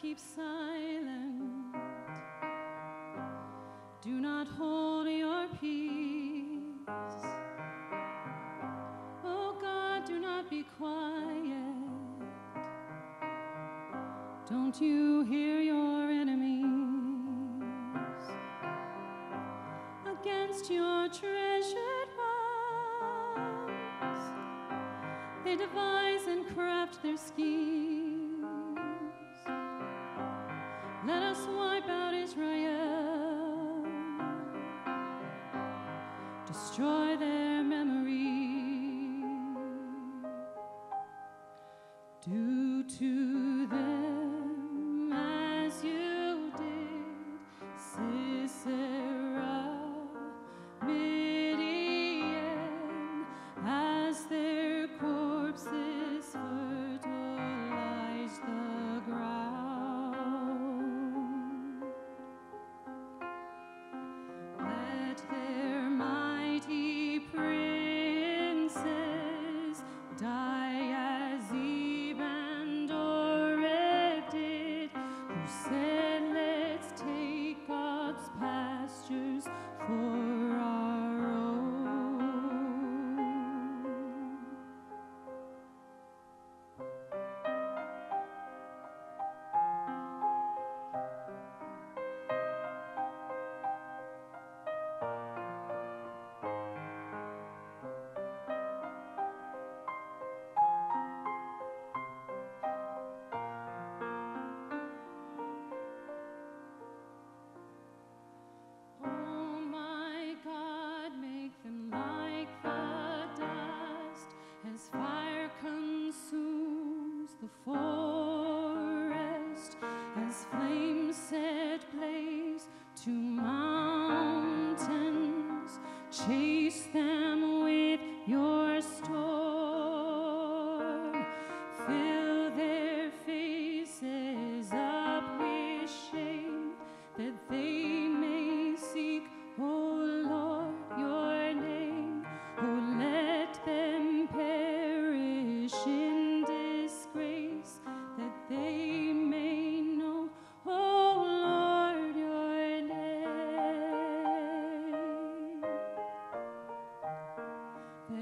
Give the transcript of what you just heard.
keep silent. Do not hold your peace. Oh God, do not be quiet. Don't you hear your enemies against your treasured ones? They devise and craft their schemes. Let us wipe out Israel, destroy their memory due to Jesus.